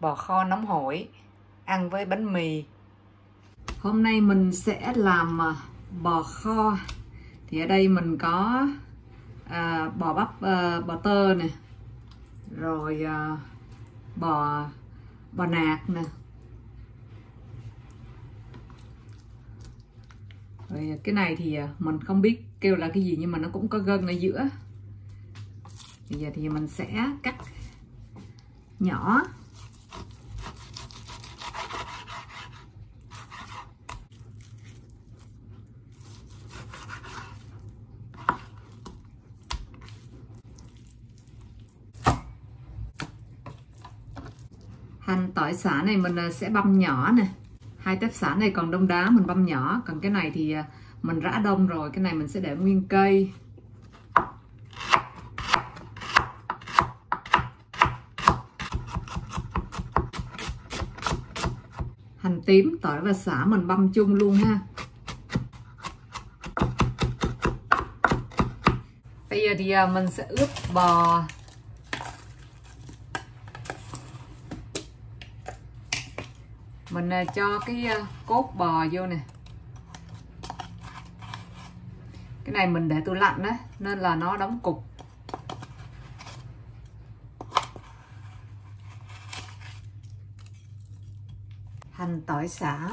bò kho nóng hổi ăn với bánh mì. Hôm nay mình sẽ làm à, bò kho. Thì ở đây mình có à, bò bắp à, bò tơ nè rồi à, bò bò nạc nè. Rồi à, cái này thì à, mình không biết kêu là cái gì nhưng mà nó cũng có gân ở giữa. Bây giờ thì mình sẽ cắt nhỏ. Loại xả này mình ờ, sẽ băm nhỏ nè. Hai tép xả này còn đông đá, mình băm nhỏ. Còn cái này thì ờ, mình rã đông rồi, cái này mình sẽ để nguyên cây. Hành tím, tỏi và xả mình băm chung luôn ha. Bây giờ thì ờ, mình sẽ ướp bò. Mình à, cho cái à, cốt bò vô nè. Cái này mình để tủ lạnh á, nên là nó đóng cục. Hành tỏi xả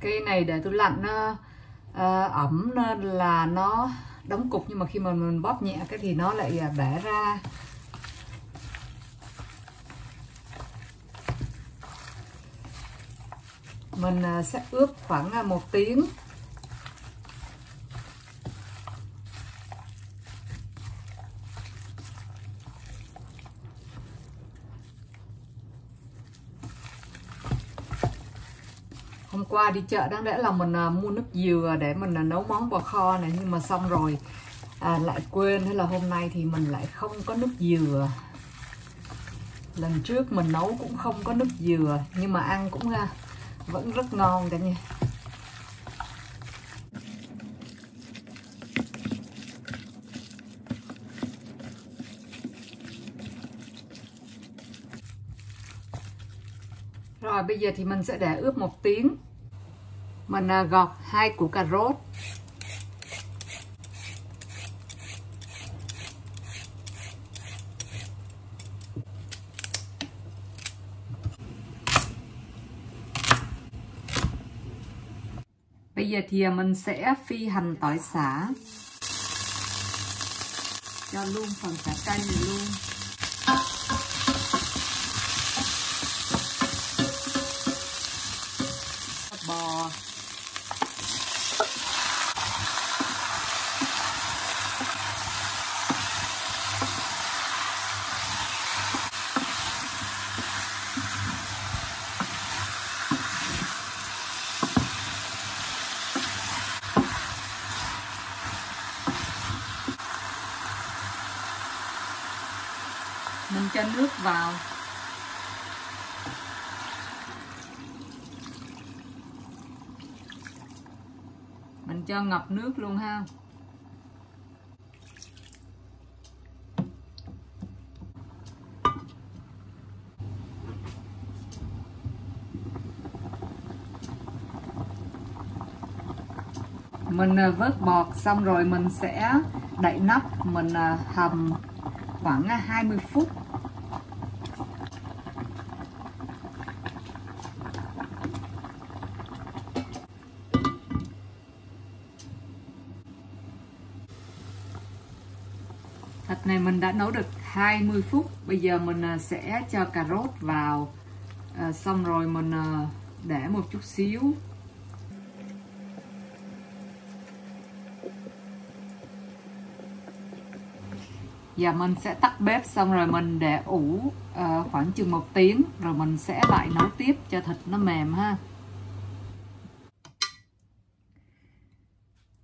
cái này để tủ lạnh nó uh, ẩm nên là nó đóng cục nhưng mà khi mà mình bóp nhẹ cái thì nó lại ờ, bể ra. Mình ờ, sẽ ướp khoảng ờ, một tiếng. Qua đi chợ đáng lẽ là mình à, mua nước dừa để mình à, nấu món bò kho này. Nhưng mà xong rồi à, lại quên hay là hôm nay thì mình lại không có nước dừa. Lần trước mình nấu cũng không có nước dừa nhưng mà ăn cũng à, vẫn rất ngon cả nha. Rồi bây giờ thì mình sẽ để ướp một tiếng. Mình à, gọt hai củ cà rốt. Bây giờ thì à, mình sẽ phi hành tỏi xả. Cho luôn phần xả cây này luôn Bò mình cho nước vào. Mình cho ngập nước luôn ha. Mình à, vớt bọt xong rồi mình sẽ đậy nắp, mình à, hầm khoảng à, 20 phút. Này mình đã nấu được 20 phút. Bây giờ mình à, sẽ cho cà rốt vào. À, Xong rồi mình à, để một chút xíu. Và mình sẽ tắt bếp xong rồi mình để ủ à, khoảng chừng một tiếng. Rồi mình sẽ lại nấu tiếp cho thịt nó mềm ha.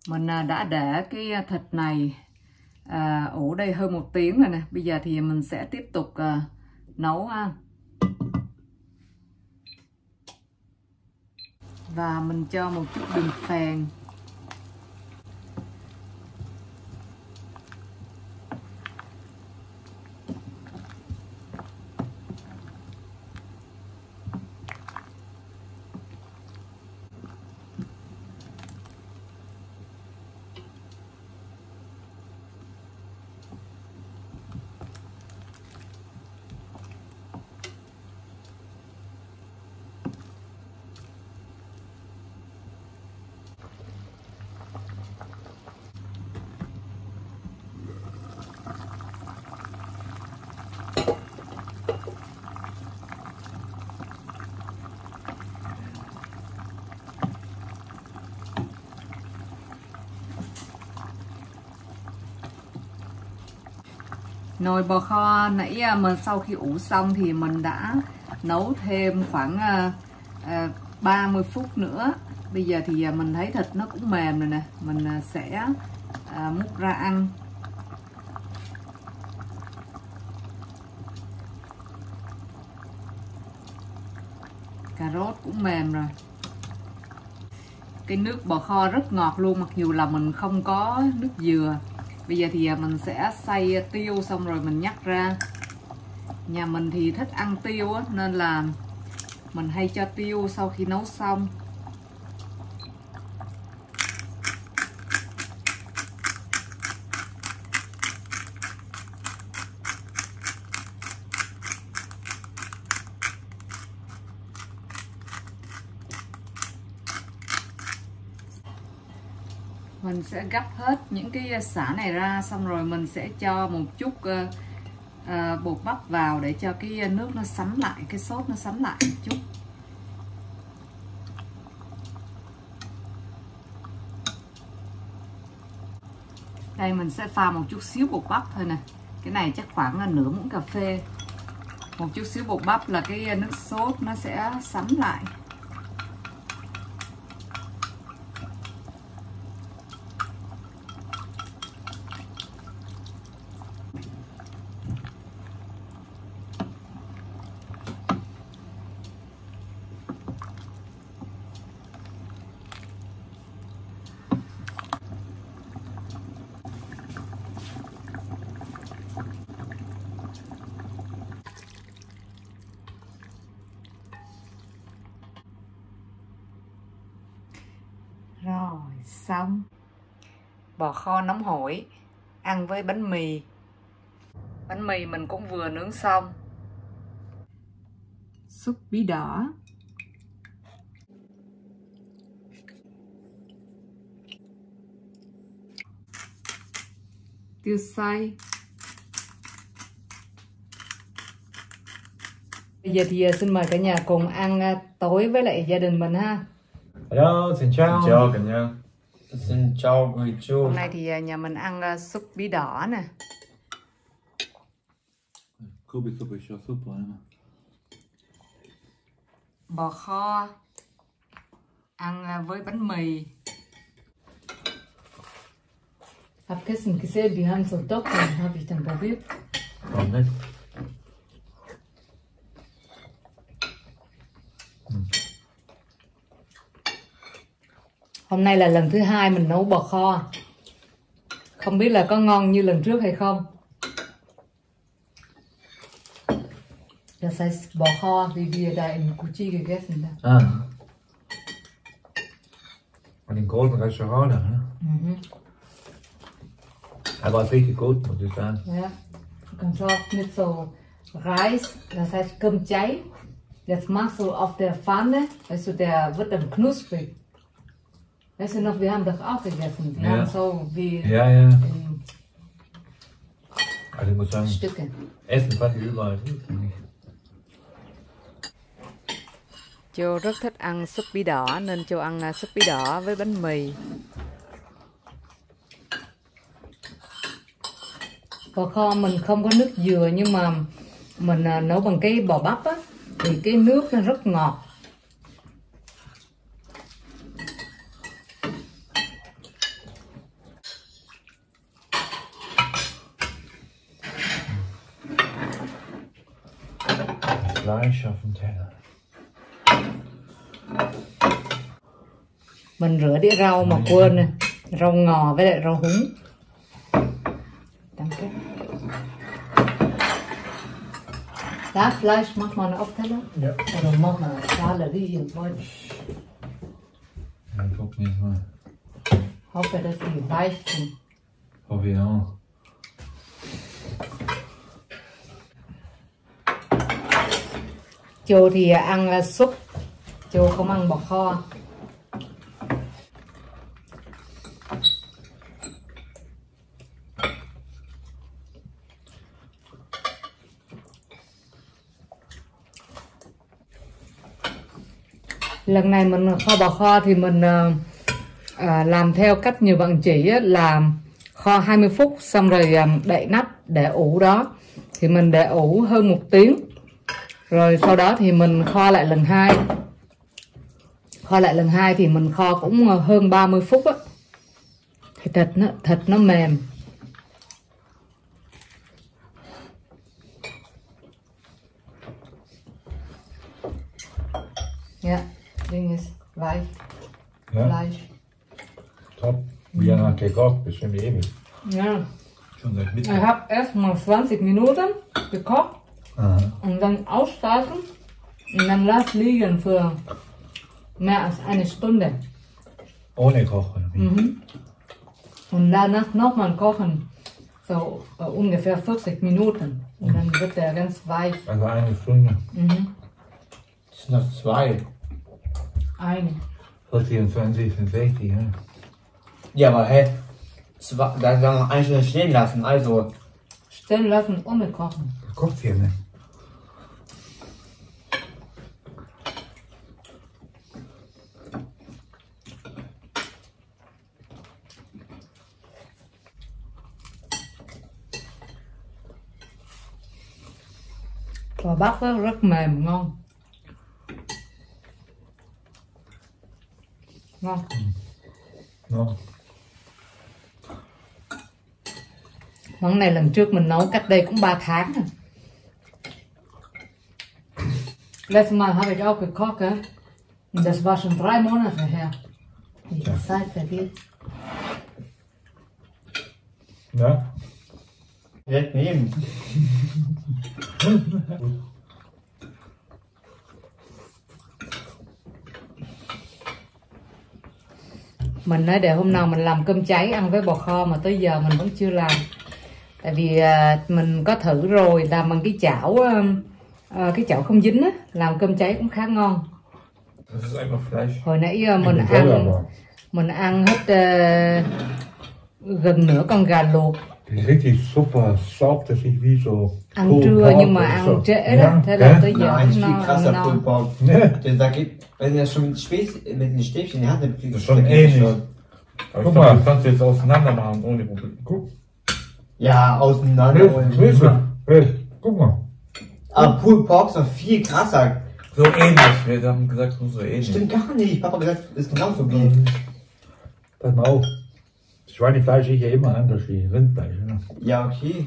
Mình à, đã để cái à, thịt này à, ủ đây hơn một tiếng rồi nè. Bây giờ thì mình sẽ tiếp tục à, nấu ha. Và mình cho một chút đường phèn. Nồi bò kho nãy mình mà sau khi ủ xong thì mình đã nấu thêm khoảng à, à, 30 phút nữa. Bây giờ thì à, mình thấy thịt nó cũng mềm rồi nè. Mình à, sẽ múc ra ăn. Cà rốt cũng mềm rồi. Cái nước bò kho rất ngọt luôn mặc dù là mình không có nước dừa bây giờ thì à, mình sẽ xay tiêu xong rồi mình nhắc ra. Nhà mình thì thích ăn tiêu á, nên là mình hay cho tiêu sau khi nấu xong. Sẽ gấp hết những cái xả này ra xong rồi mình sẽ cho một chút uh, uh, bột bắp vào để cho cái nước nó sánh lại cái sốt nó sánh lại một chút. Đây mình sẽ pha một chút xíu bột bắp thôi nè. Cái này chắc khoảng là nửa muỗng cà phê. Một chút xíu bột bắp là cái nước sốt nó sẽ sánh lại Rồi, xong. Bò kho nóng hổi Ăn với bánh mì. Bánh mì mình cũng vừa nướng xong. Súp bí đỏ. Tiêu xay. Bây giờ thì à, xin mời cả nhà cùng ăn à, tối với lại gia đình mình ha. Hello, xin chào. Xin chào cả nhà. Xin chào quý chú. Hôm nay thì à, nhà mình ăn à, súp bí đỏ nè Kubi suppe kör suppe hemma. Bò kho Ăn à, với bánh mì Hab gestern gesehen, die haben so Docken, habe ich dann probiert. Còn đây. Hôm nay là lần thứ hai mình nấu bò kho Không biết là có ngon như lần trước hay không Das heißt Bò kho, wie wir da in Kuchi gegessen haben. À. Und in großen Restaurant, ne? Mhm. Er war richtig gut, muss ich sagen. Ja, ganz oft mit so Reis, das heißt cơm cháy. Das machst du auf der Pfanne, du, der wird dann knusprig. Weißt du noch, wir haben das auch gegessen. Wir Ja. haben so wie Ja, ja. in Also ich muss sagen, Stücke. Essen fand ich überall gut. Châu rất thích ăn súp bí đỏ nên Châu ăn à, súp bí đỏ với bánh mì. Bò kho mình không có nước dừa nhưng mà mình à, nấu bằng cái bò bắp á thì cái nước nó rất ngọt. Fleisch auf dem Teller. mình rửa đĩa rau mà quên nè rau ngò với lại rau húng Danke. Das Fleisch macht man auf Teller? Ja. Oder macht man Schale wie in Deutsch? Ja, ook niet, maar Hoffe, dass die weich sind. hoffe ich auch. Chô thì ăn là súp. Chô không ăn bò kho. Lần này mình kho bò kho thì mình à, làm theo cách như bạn chỉ á, là kho 20 phút xong rồi ờ, đậy nắp để ủ đó. Thì mình để ủ hơn một tiếng rồi sau đó thì mình kho lại lần hai kho lại lần hai thì mình kho cũng ờ, hơn 30 phút á thì thịt nó thịt nó mềm ja ding is weich Ja, Fleisch top. Wie lange gekocht? Bestimmt ewig. ja Schon seit ich Mittag. habe erstmal 20 Minuten gekocht Aha. und dann aussteigen und dann lass liegen für mehr als eine Stunde. Ohne kochen. Mhm. Und danach nochmal kochen, so äh, ungefähr 40 Minuten. Und dann wird der ganz weich. Also eine Stunde. Mhm. Es sind noch zwei. Eine. 24 sind 60, ja. Ja, aber hä? Zwei, da kann man eine Stunde stehen lassen, also. Stellen lassen ohne kochen. Kocht hier nicht. Và bắp nó rất mềm, ngon. Ngon. No. Món này lần trước mình nấu cách đây cũng 3 tháng rồi. Letztes habe ich auch gekocht? Und das war schon drei Monate her. Die Ja. Zeit vergeht. Ja? Direkt neben. Mình nói để hôm nào mình làm cơm cháy ăn với bò kho mà tới giờ mình vẫn chưa làm. Tại vì à, mình có thử rồi làm bằng cái chảo à, à, cái chảo không dính á, làm cơm cháy cũng khá ngon. Hồi nãy mình ăn mình ăn hết gần nửa con gà luộc Die ist richtig super soft, ist wie so. ăn trưa nhưng mà ăn trễ đó Ja, thế là tới giờ no, viel krasser no. Ne? Denn da wenn er schon spät mit den Stäbchen in der Hand nimmt, kriegt Das ist da schon ähnlich. Guck mal. das kannst du jetzt auseinander machen ohne Problem. Guck. Ja, auseinander. Hilfe. Hey, guck mal. Aber Pulled Pork ist noch viel krasser. So ähnlich. Wir haben gesagt, so ähnlich. Stimmt gar nicht. Papa hat gesagt, ist genauso wie. Pass mal auf. Schweinefleisch ist ja immer anders wie Rindfleisch. Ne? Ja, okay.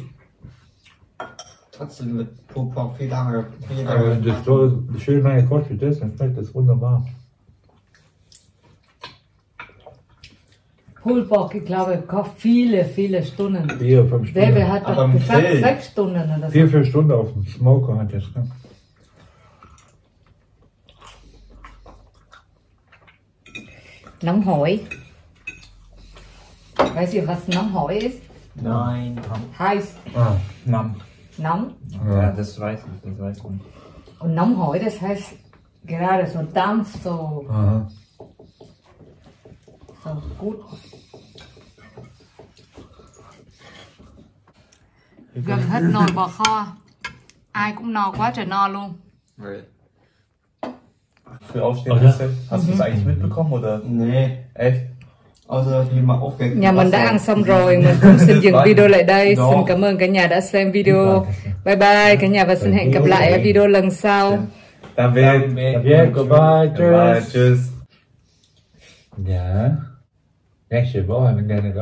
Trotzdem Pulled Pork viel lange. Viel Aber wenn das so schön lange kocht wie das, dann schmeckt das wunderbar. Pulled Pork, ich glaube, kocht viele, viele Stunden. Vier, fünf Baby Stunden. hat Aber gesagt, Grill. sechs Stunden oder so. Vier, vier Stunden auf dem Smoker hat das. Ne? Nóng hổi. Weißt du, was hổi ist? Nein. Heiß, Ah, Nam. nóng. Ja, das weiß ich, das weiß ich. Und hổi, das heißt gerade so Dampf, so, aha. so gut. Gần hết nồi bò kho. Ai cũng no quá trời no luôn. Weil. Früh aufstehen, hast du hast du es eigentlich mitbekommen oder? Nee. Echt? Nhà mình đã ăn xong rồi, mình cũng xin dừng video lại đây. Đó. Xin cảm ơn cả nhà đã xem video. Bye bye cả nhà và xin hẹn gặp lại ở video lần sau. David. David, goodbye, Goodbye, tschüss. tschüss. Ja. Nächste Woche, wenn der nicht